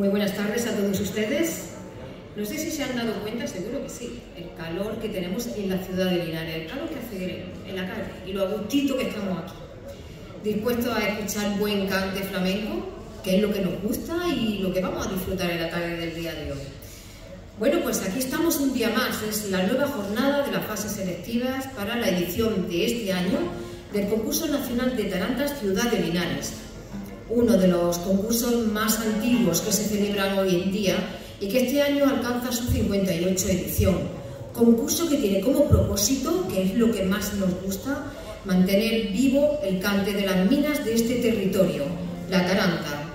Muy buenas tardes a todos ustedes. No sé si se han dado cuenta, seguro que sí, el calor que tenemos en la ciudad de Linares, el calor que hace en la calle y lo agustito que estamos aquí. Dispuestos a escuchar buen cante flamenco, que es lo que nos gusta y lo que vamos a disfrutar en la tarde del día de hoy. Bueno, pues aquí estamos un día más, es la nueva jornada de las fases selectivas para la edición de este año del Concurso Nacional de Tarantas Ciudad de Linares, uno de los concursos más antiguos que se celebran hoy en día y que este año alcanza su 58 edición. Concurso que tiene como propósito, que es lo que más nos gusta, mantener vivo el cante de las minas de este territorio, la Taranta.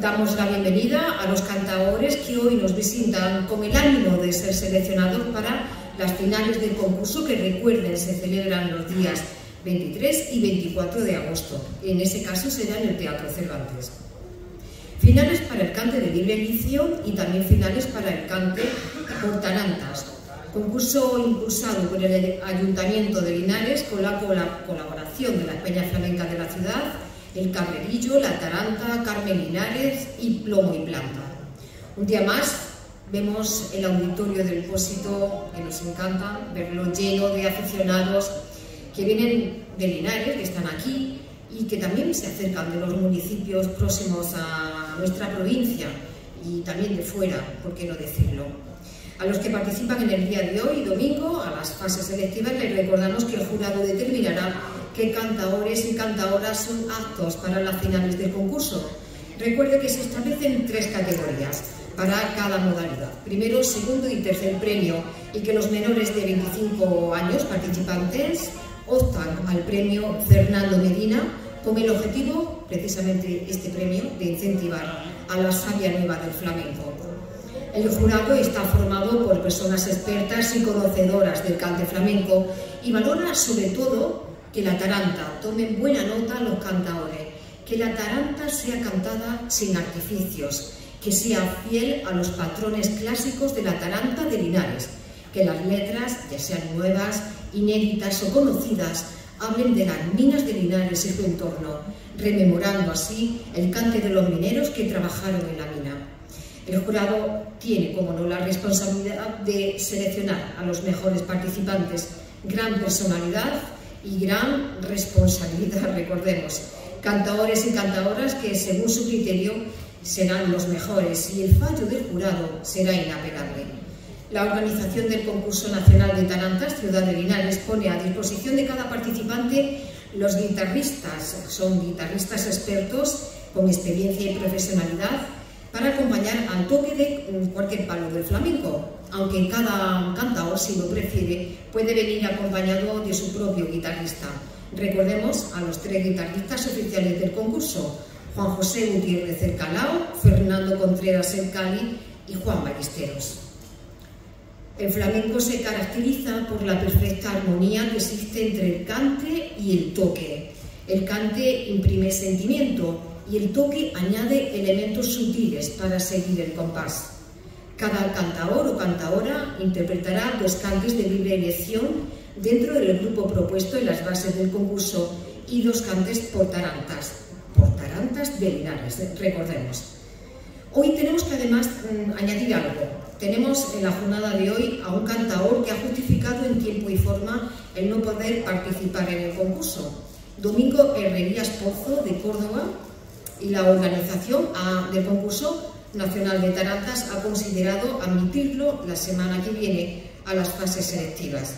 Damos la bienvenida a los cantadores que hoy nos visitan con el ánimo de ser seleccionados para las finales del concurso que recuerden se celebran los días 23 y 24 de agosto. En ese caso será en el Teatro Cervantes. Finales para el cante de libre edición y también finales para el cante por tarantas. Concurso impulsado por el Ayuntamiento de Linares con la colaboración de las peñas flamencas de la ciudad, el Cabrerillo, la Taranta, Carmen Linares y Plomo y Planta. Un día más vemos el auditorio del Pósito, que nos encanta verlo lleno de aficionados que vienen de Linares, que están aquí y que también se acercan de los municipios próximos a nuestra provincia y también de fuera, por qué no decirlo. A los que participan en el día de hoy, domingo, a las fases selectivas, les recordamos que el jurado determinará qué cantaores y cantadoras son aptos para las finales del concurso. Recuerde que se establecen tres categorías para cada modalidad. Primero, segundo y tercer premio y que los menores de 25 años participantes optan al premio Fernando Medina con el objetivo, precisamente este premio, de incentivar a la sabia nueva del flamenco. El jurado está formado por personas expertas y conocedoras del cante flamenco y valora sobre todo que la taranta tome buena nota a los cantadores, que la taranta sea cantada sin artificios, que sea fiel a los patrones clásicos de la taranta de Linares, que las letras, ya sean nuevas, inéditas o conocidas, hablen de las minas de Linares y su entorno, rememorando así el cante de los mineros que trabajaron en la mina. El jurado tiene, como no, la responsabilidad de seleccionar a los mejores participantes, gran personalidad y gran responsabilidad, recordemos. Cantadores y cantadoras que, según su criterio, serán los mejores y el fallo del jurado será inapelable. La organización del concurso nacional de Tarantas, Ciudad de Linares, pone a disposición de cada participante los guitarristas, son guitarristas expertos con experiencia y profesionalidad para acompañar al toque de cualquier palo del flamenco, aunque cada cantador, si lo prefiere, puede venir acompañado de su propio guitarrista. Recordemos a los tres guitarristas oficiales del concurso, Juan José Gutiérrez El Calao, Fernando Contreras El Cali y Juan Ballesteros. El flamenco se caracteriza por la perfecta armonía que existe entre el cante y el toque. El cante imprime sentimiento y el toque añade elementos sutiles para seguir el compás. Cada cantador o cantadora interpretará dos cantes de libre elección dentro del grupo propuesto en las bases del concurso y dos cantes por tarantas, por tarantas de Linares, recordemos. Hoy tenemos que además mm, añadir algo, tenemos en la jornada de hoy a un cantador que ha justificado en tiempo y forma el no poder participar en el concurso. Domingo Herrerías Pozo de Córdoba y la organización del concurso nacional de Tarantas ha considerado admitirlo la semana que viene a las fases selectivas.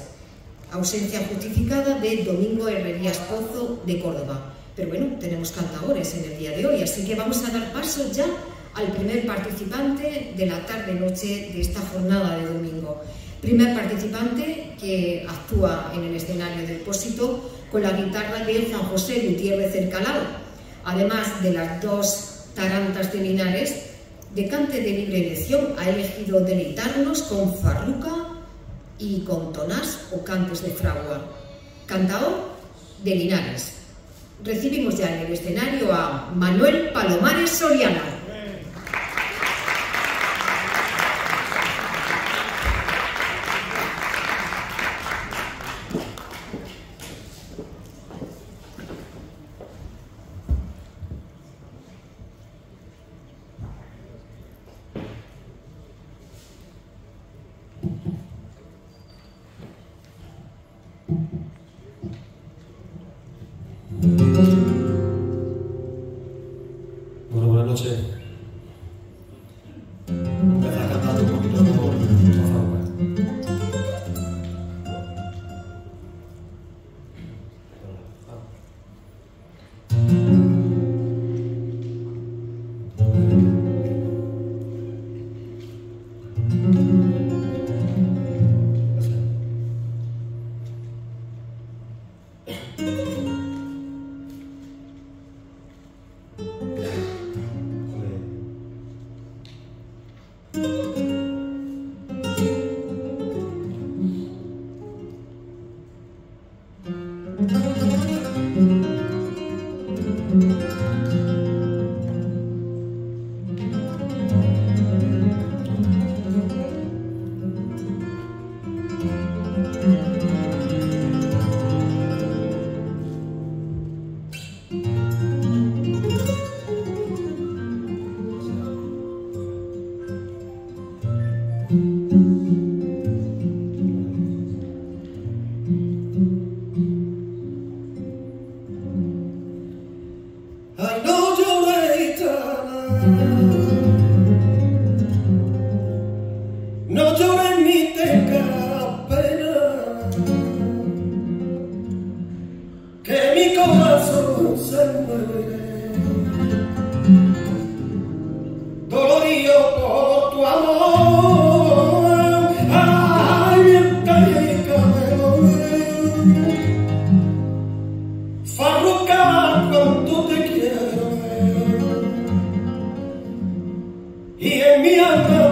Ausencia justificada de Domingo Herrerías Pozo de Córdoba. Pero bueno, tenemos cantadores en el día de hoy, así que vamos a dar paso ya al primer participante de la tarde-noche de esta jornada de domingo. Primer participante que actúa en el escenario del Pósito con la guitarra de Juan José Gutiérrez El Además de las dos tarantas de Linares, de cante de libre elección ha elegido deleitarnos con farruca y con tonás o cantes de fragua. Cantador de Linares. Recibimos ya en el escenario a Manuel Palomares Soriana. y en mi alma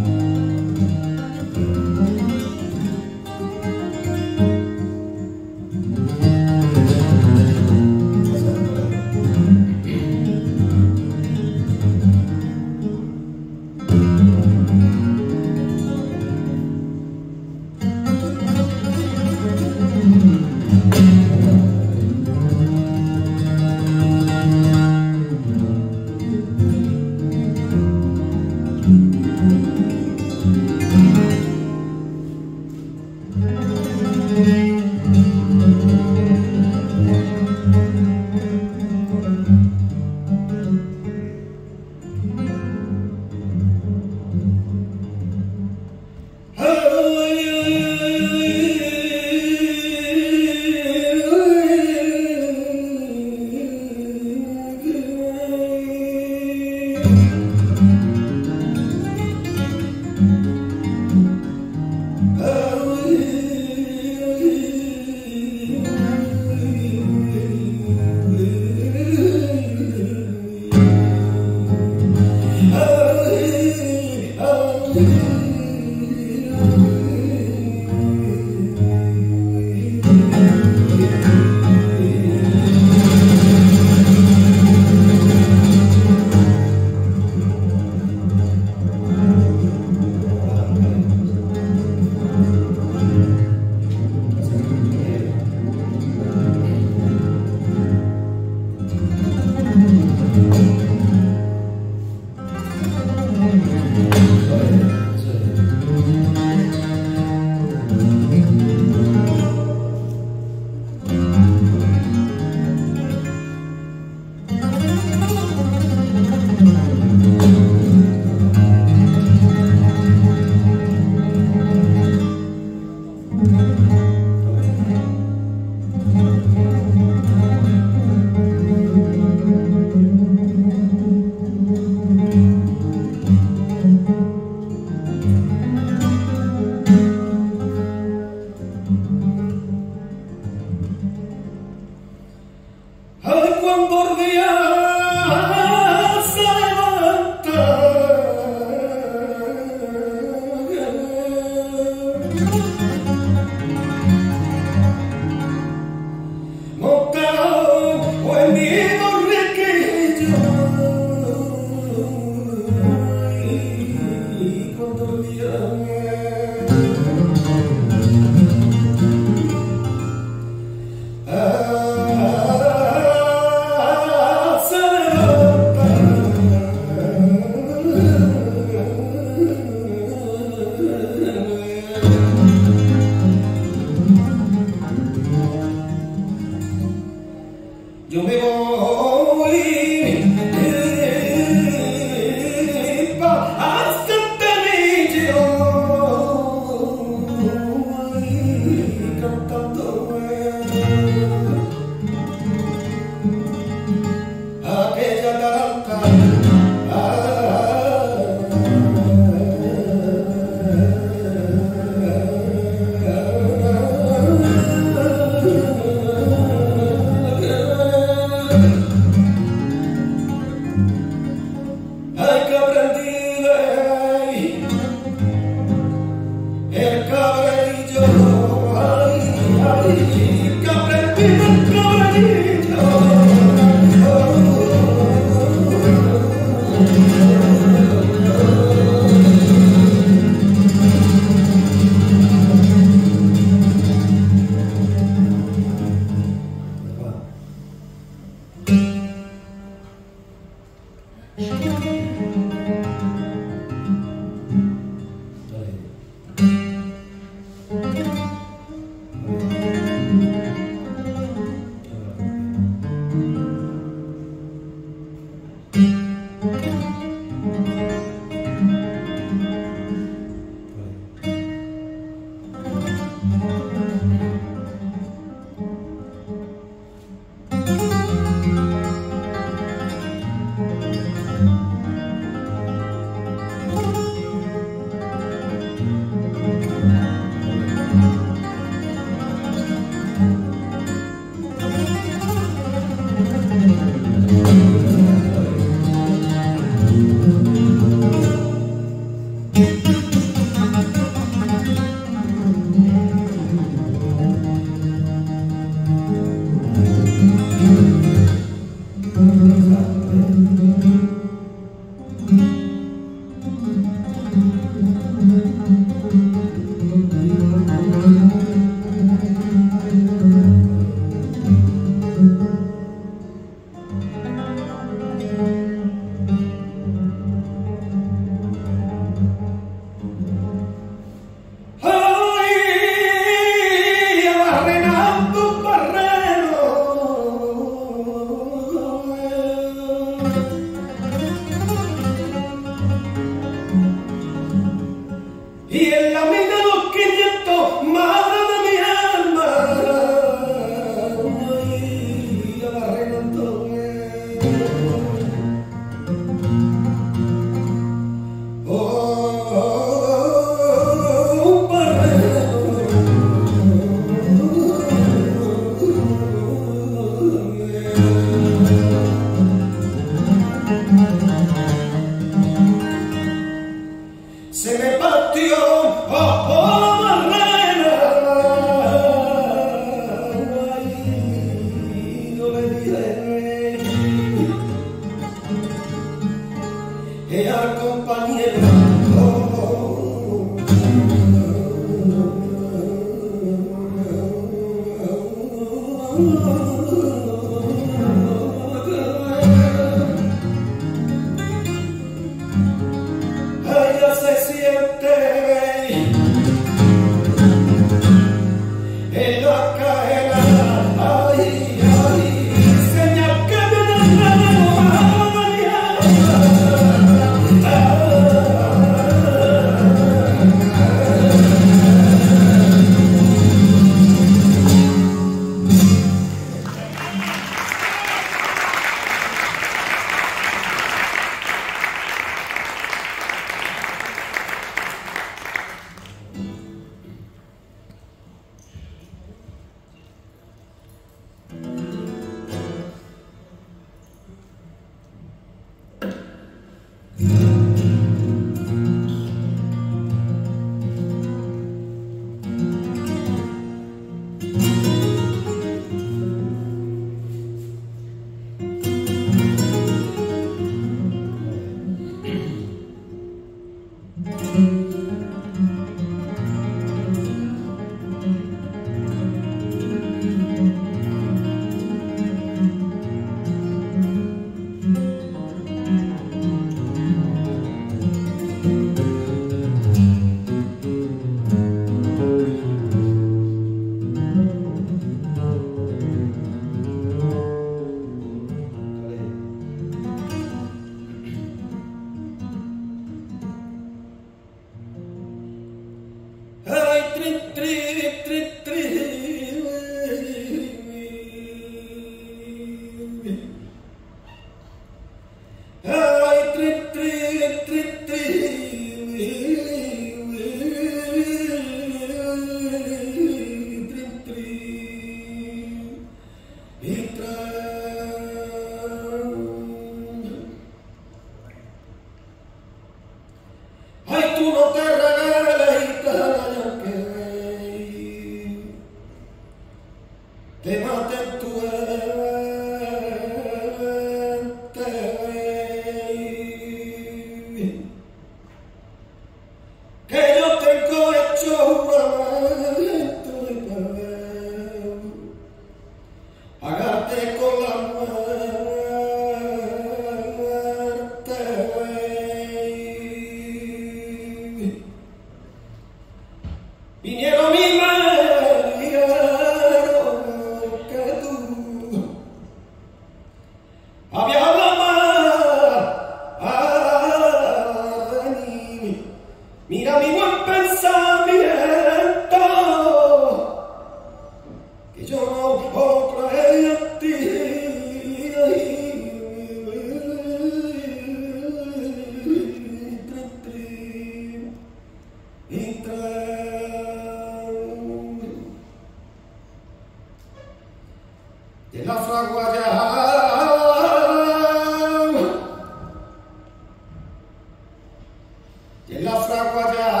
Yella Fraquaja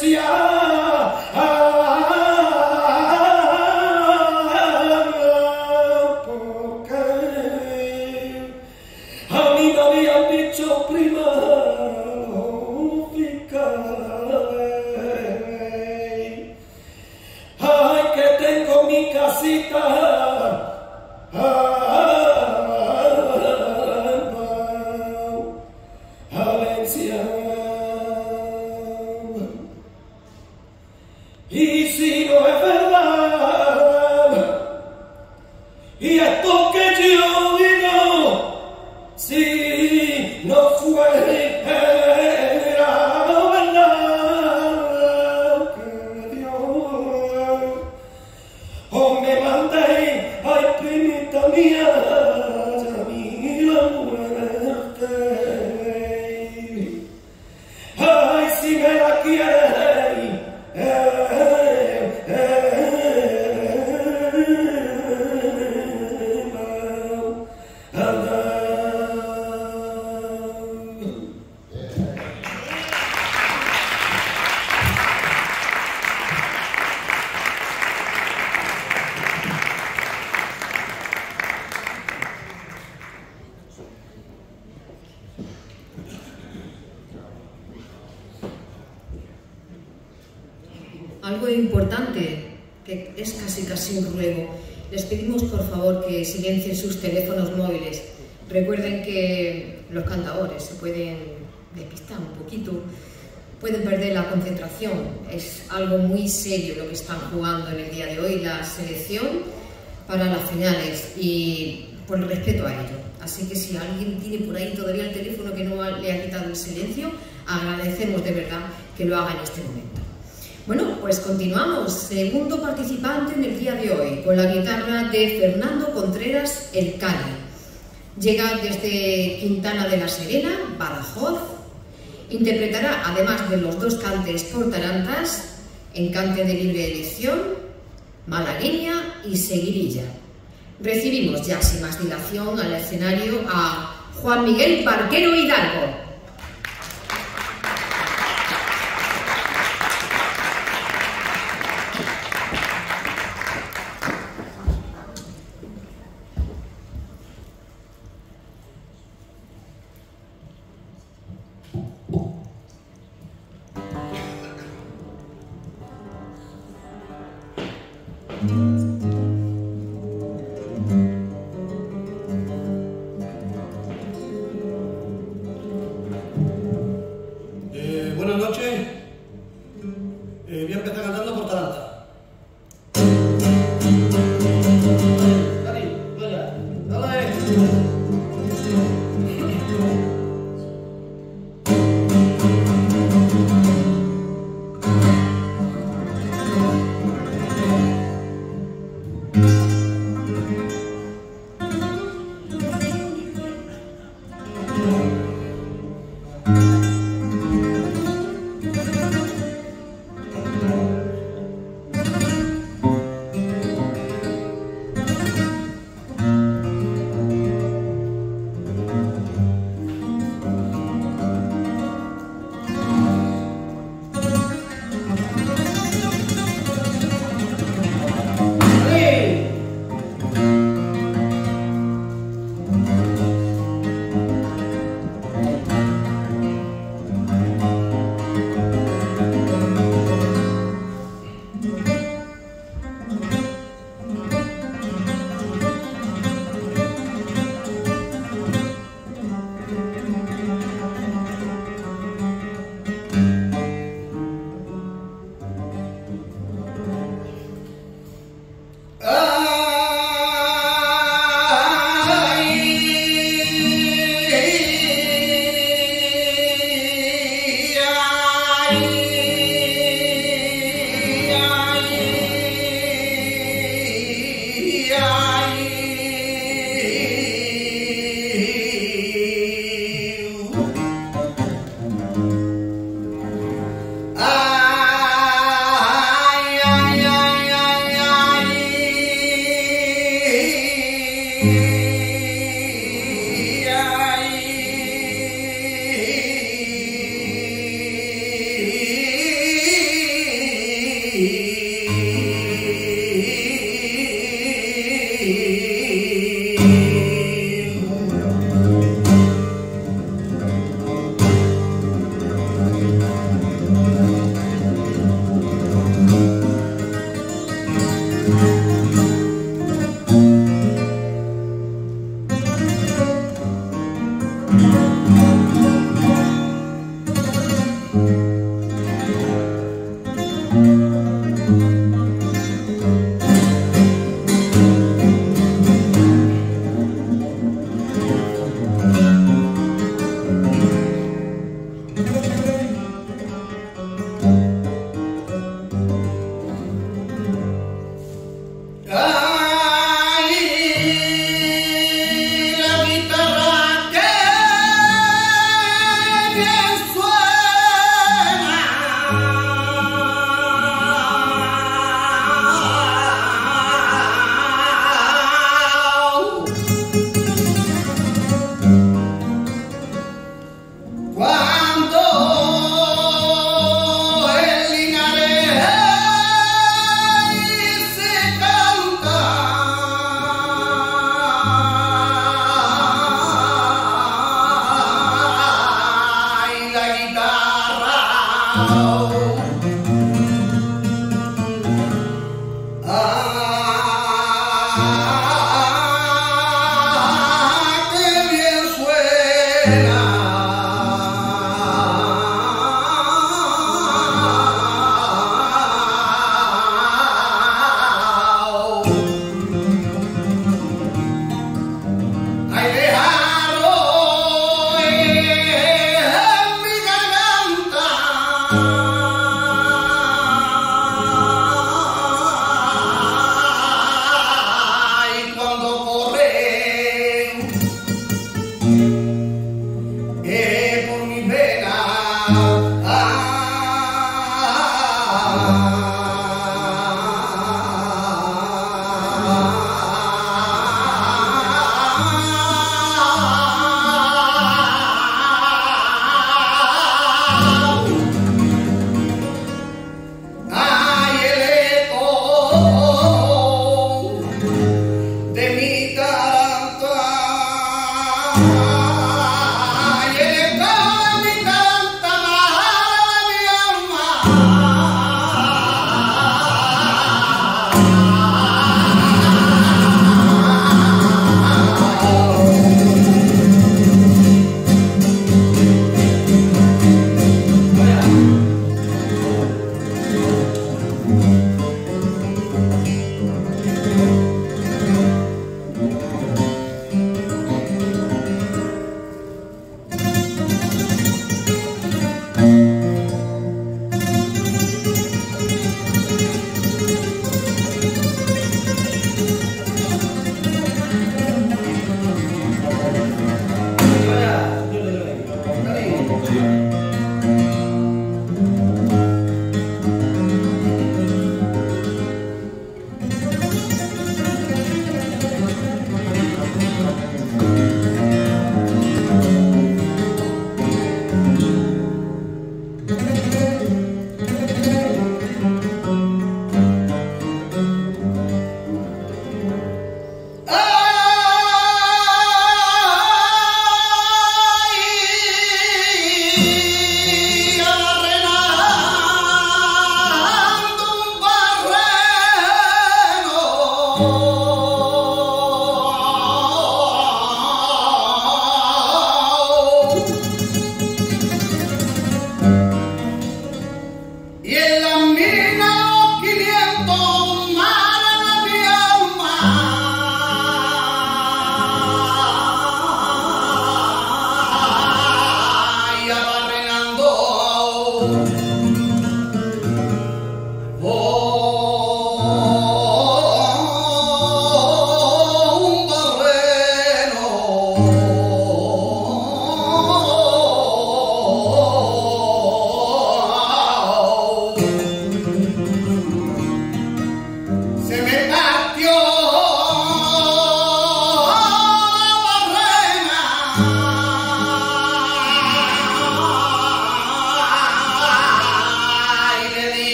segundo Llega desde Quintana de la Serena, Badajoz. Interpretará, además de los dos cantes por tarantas, en cante de libre elección, malagueña y seguirilla. Recibimos ya sin más dilación al escenario a Juan Miguel Barquero Hidalgo.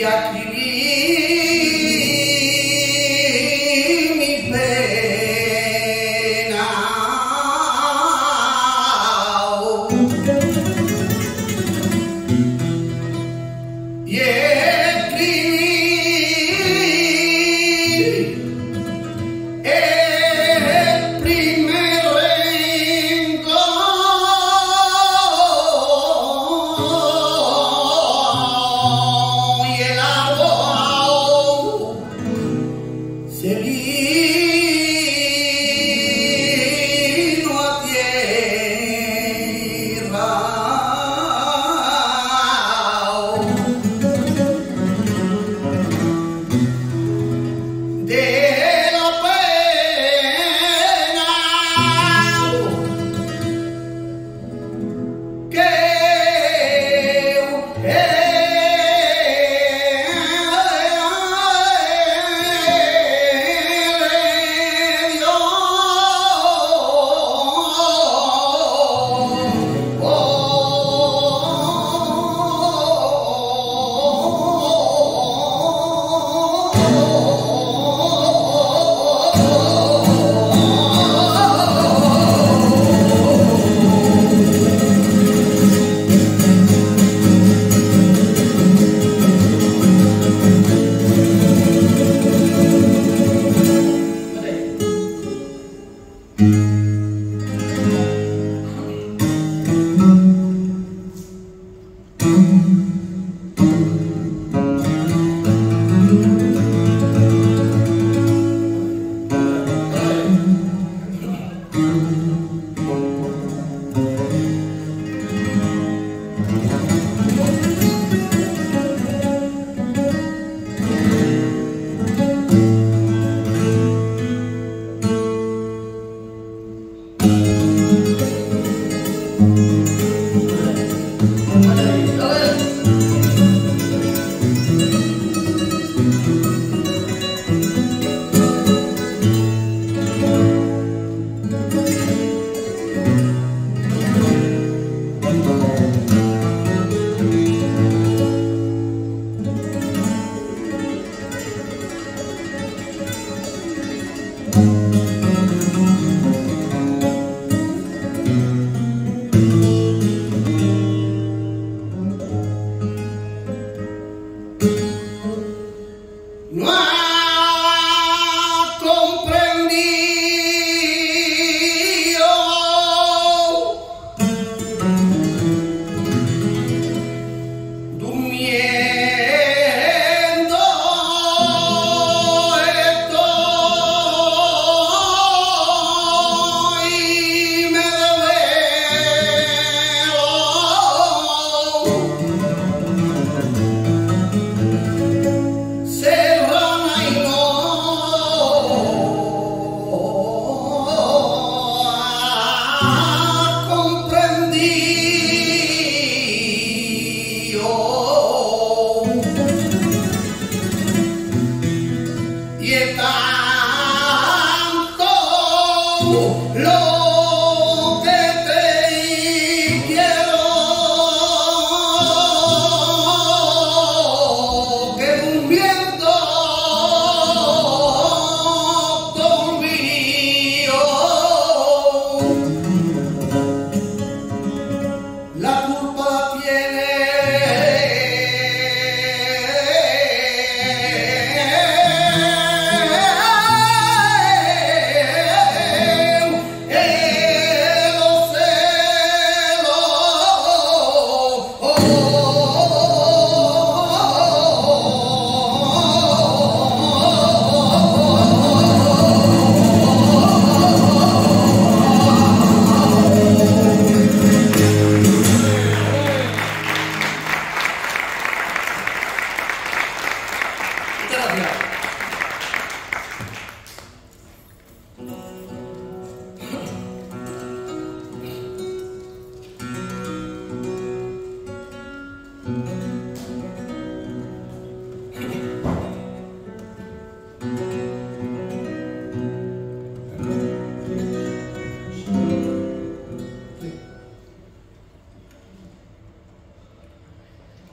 P R three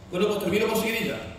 Fe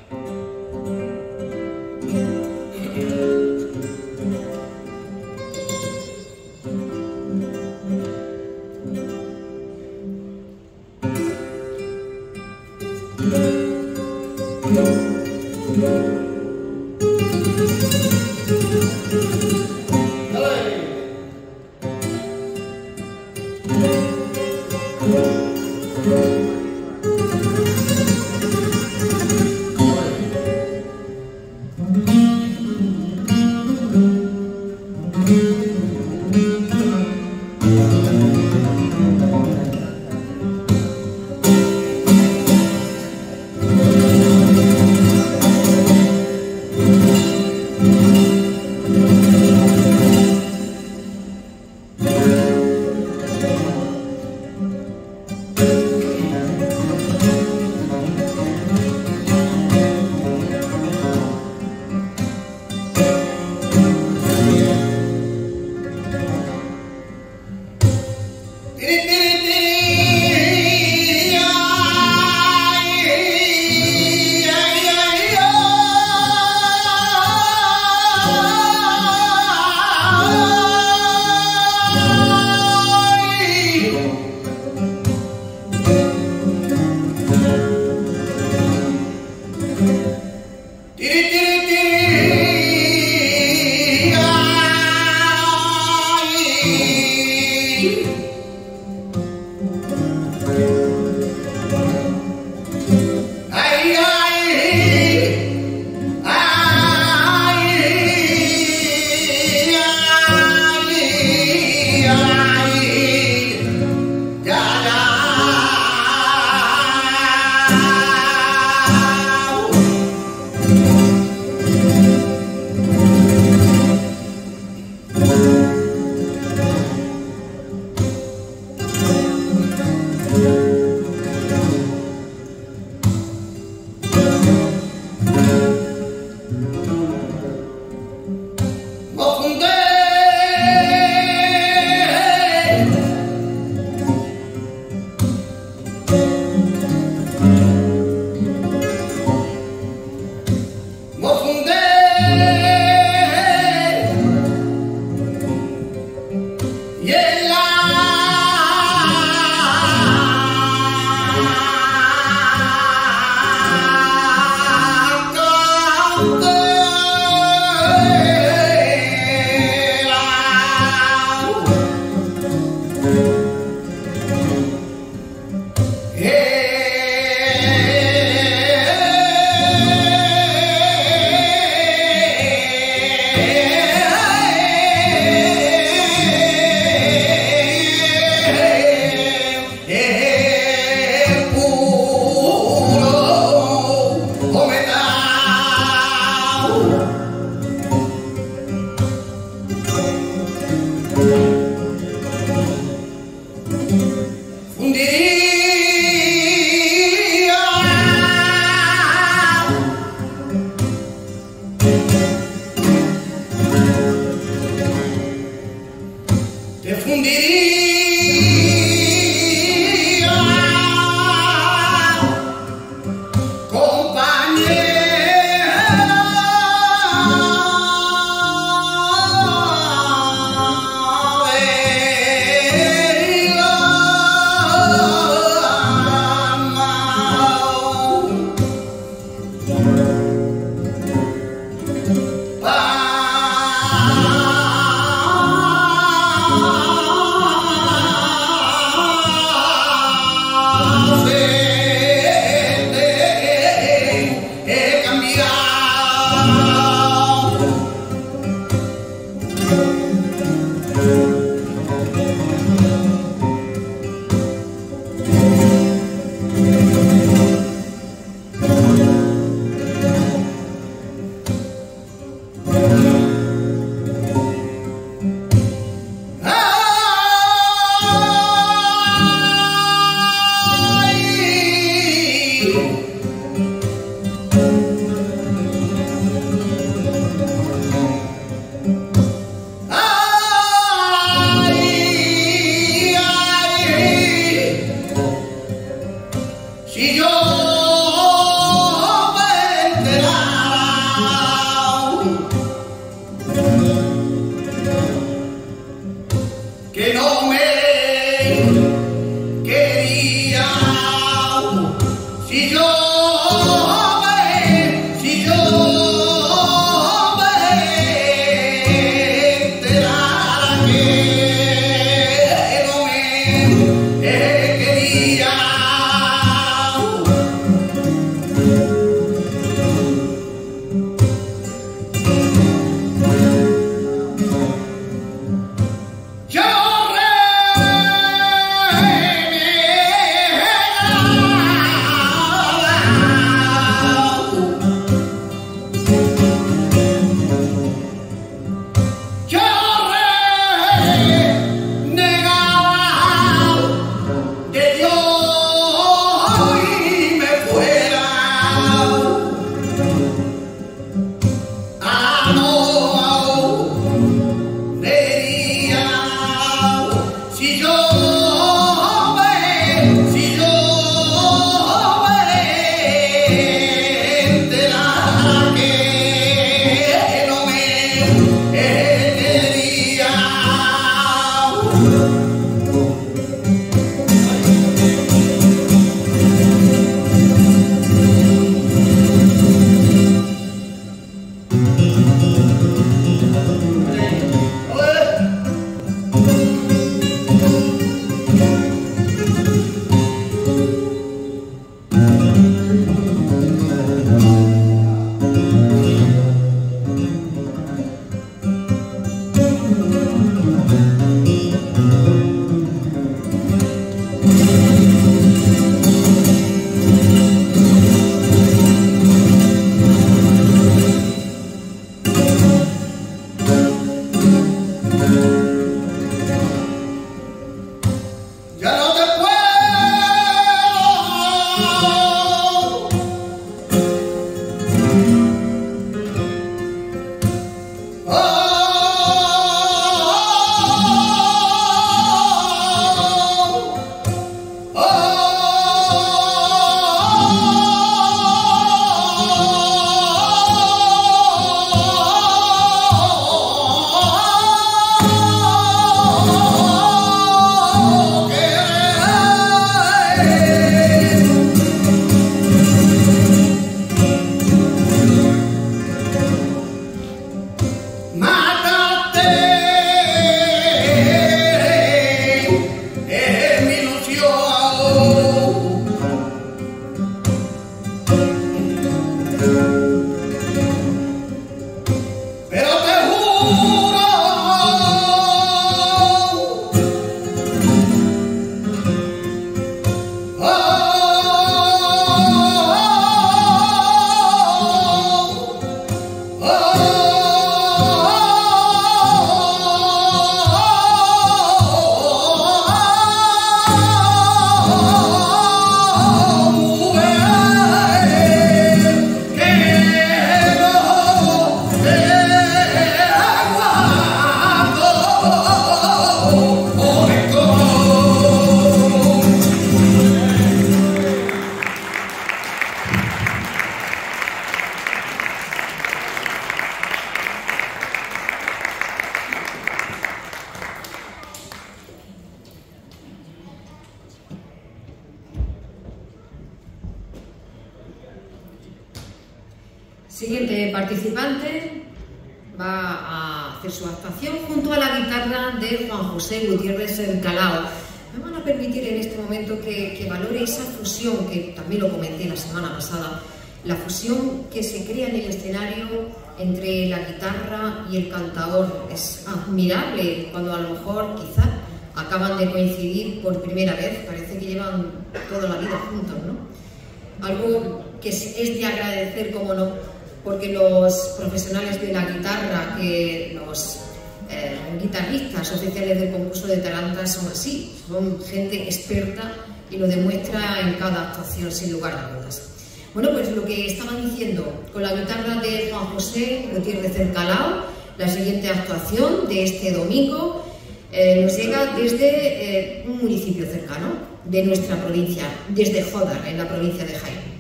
Eh, un municipio cercano de nuestra provincia, desde Jodar, en la provincia de Jaén.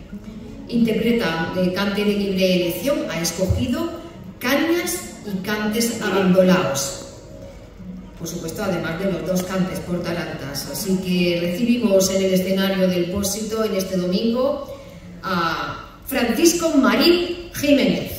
Interpreta de cante de libre elección, ha escogido cañas y cantes abandonados. Por supuesto, además de los dos cantes por tarantas. Así que recibimos en el escenario del Pósito en este domingo a Francisco Marín Jiménez.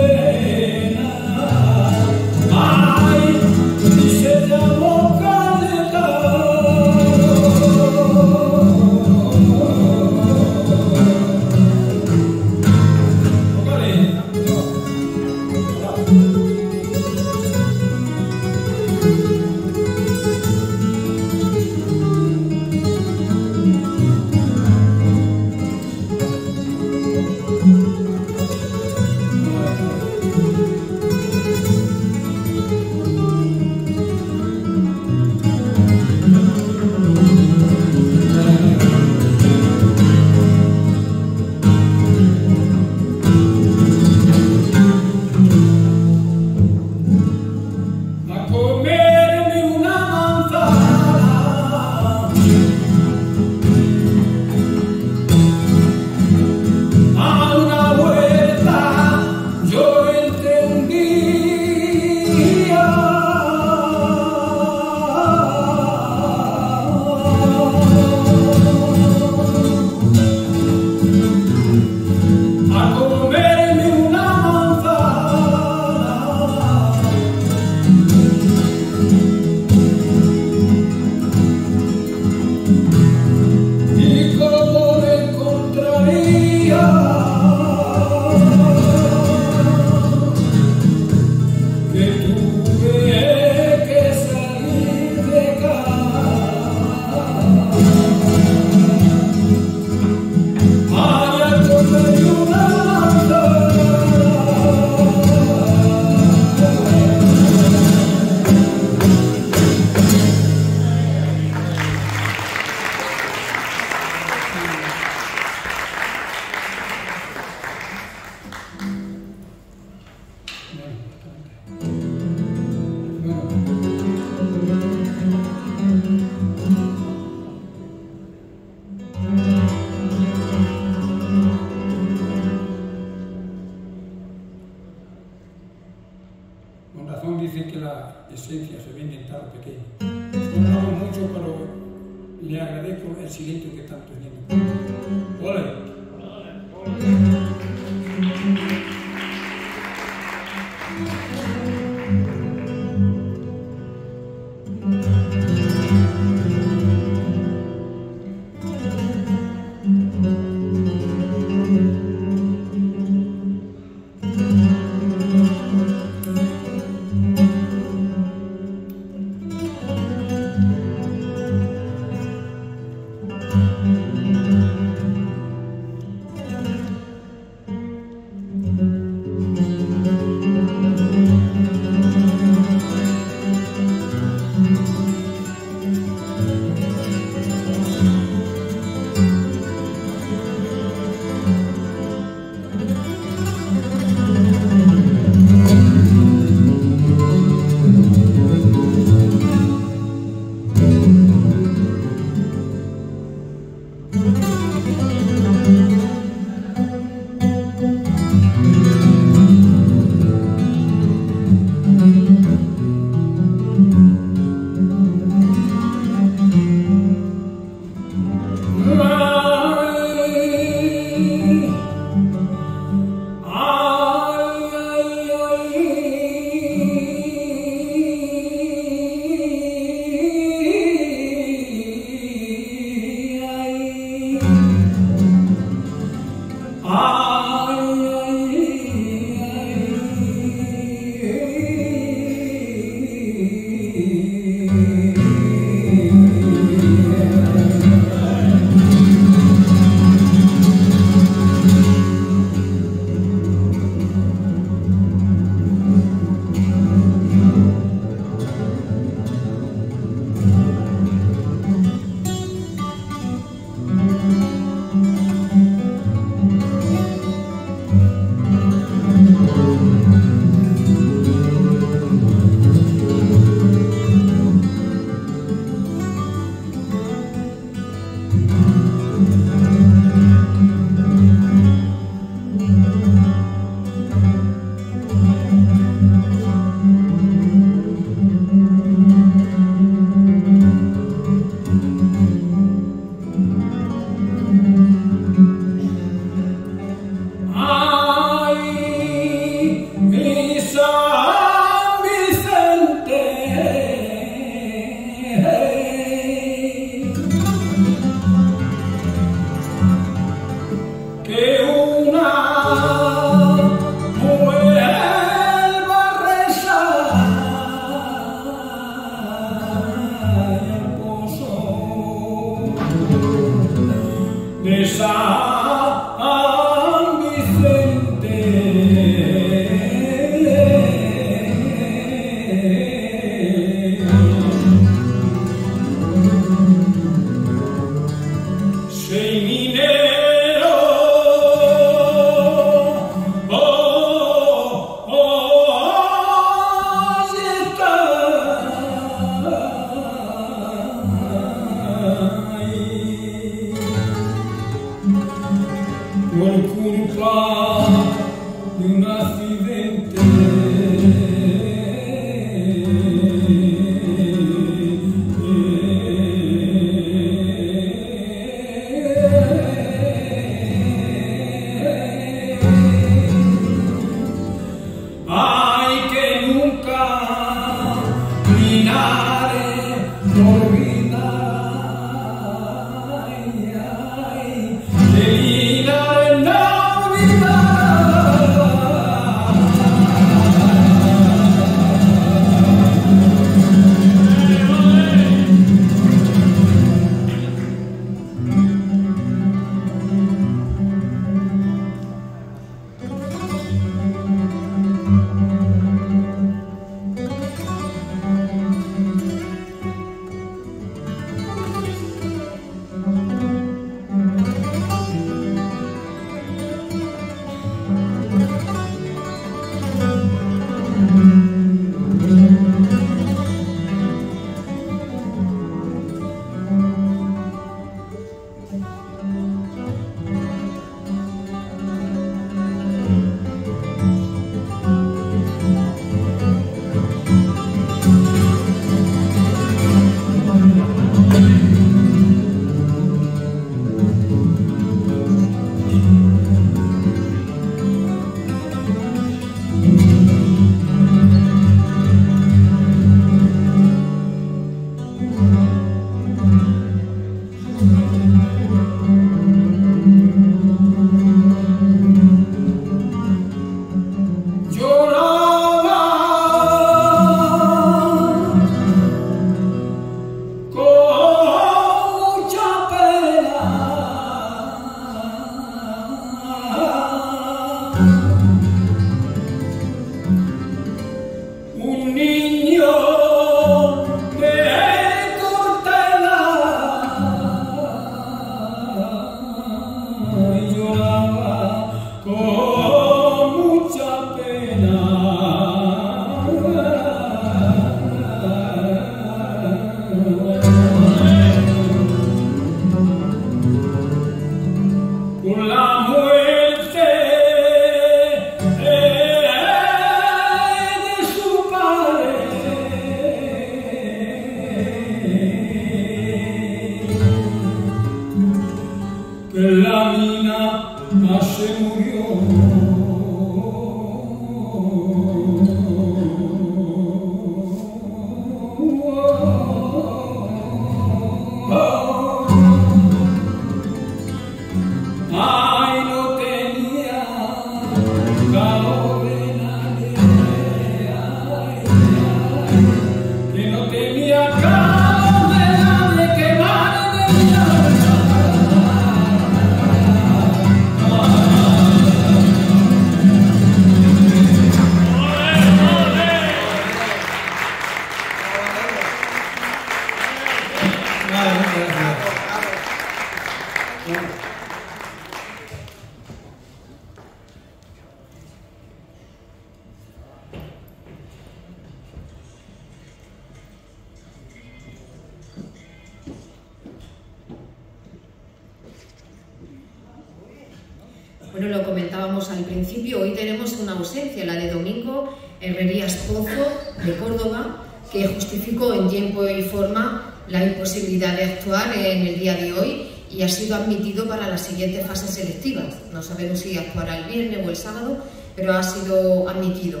Selectivas. No sabemos si actuará el viernes o el sábado, pero ha sido admitido.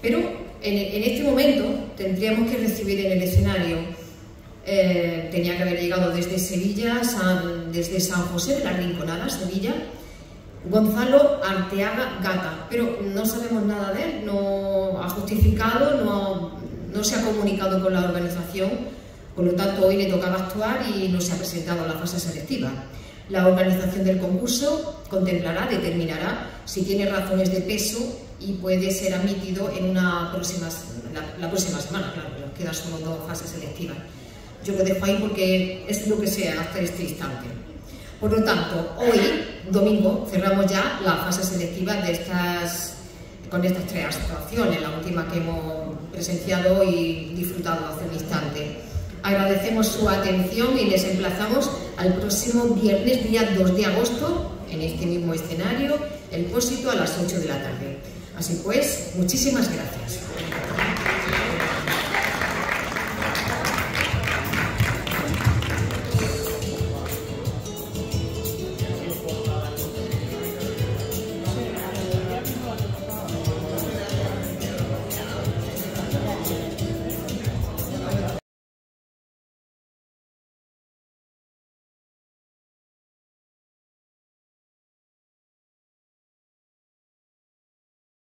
Pero en, este momento tendríamos que recibir en el escenario, eh, tenía que haber llegado desde Sevilla, desde San José de la Rinconada, Sevilla, Gonzalo Arteaga Gata, pero no sabemos nada de él, no ha justificado, no, no se ha comunicado con la organización, por lo tanto hoy le tocaba actuar y no se ha presentado a la fase selectiva. La organización del concurso contemplará, determinará si tiene razones de peso y puede ser admitido en una próxima, la, próxima semana, claro, nos quedan solo dos fases selectivas. Yo lo dejo ahí porque es lo que sea hasta este instante. Por lo tanto, hoy, domingo, cerramos ya la fase selectiva de estas, con estas tres actuaciones, la última que hemos presenciado y disfrutado hace un instante. Agradecemos su atención y les emplazamos al próximo viernes, día 2 de agosto, en este mismo escenario, el pósito a las 8 de la tarde. Así pues, muchísimas gracias.